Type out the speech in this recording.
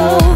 Oh.